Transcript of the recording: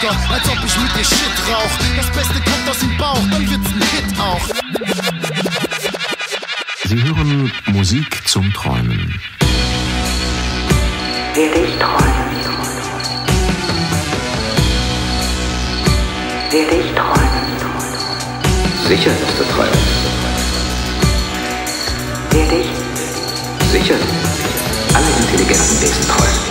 Digga, als ob ich mit dir Shit rauch. Das Beste kommt aus dem Bauch, dann wird's ein Hit auch. Sie hören Musik zum Träumen. Will ich träumen? Will ich träumen? Sicher, dass du träumst. Will ich? Sicher. Alle intelligenten Wesen träumen.